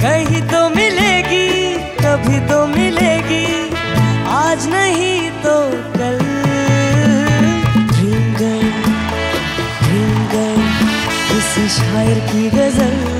कहीं तो मिलेगी कभी तो मिलेगी। आज नहीं तो कल। किसी शायर की गज़ल।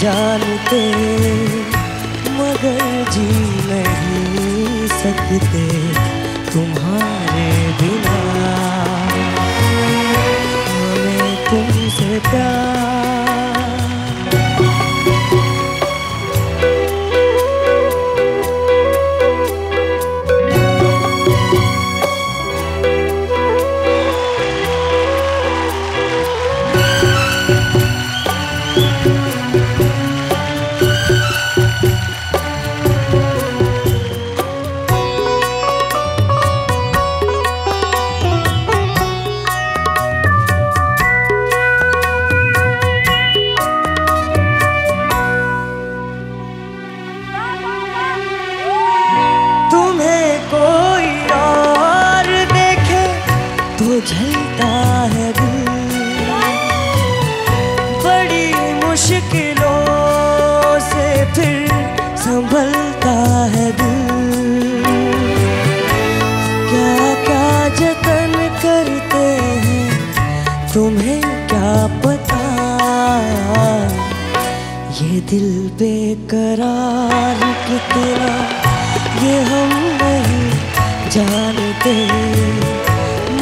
जानते मगर जी नहीं सकते तुम्हारे बिना। हमें तुमसे प्यार तो जलता है दिल। बड़ी मुश्किलों से फिर संभलता है दिल। क्या क्या जतन करते हैं, तुम्हें क्या पता? ये दिल बेकरार कितना ये हम नहीं जानते।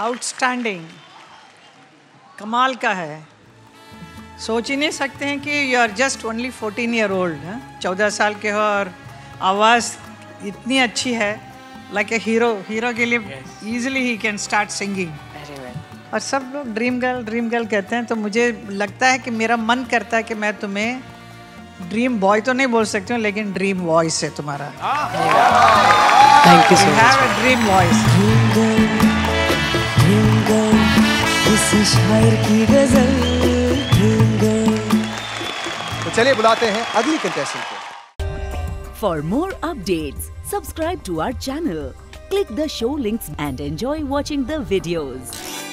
आउटस्टैंडिंग। कमाल का है। सोच ही नहीं सकते हैं कि you are just only fourteen year old चौदह साल के हो और आवाज़ इतनी अच्छी है लाइक ए हीरो हीरो के लिए इजीली ही कैन स्टार्ट सिंगिंग और सब लोग ड्रीम गर्ल ड्रीम गर्ल कहते हैं तो मुझे लगता है कि मेरा मन करता है कि मैं तुम्हें ड्रीम बॉय तो नहीं बोल सकती हूँ लेकिन ड्रीम वॉइस है तुम्हारा। Thank you so much have a dream voice तो चलिए बुलाते हैं अगली कंटेस्टेंट को for more update subscribe to our channel click the show links and enjoy watching the videos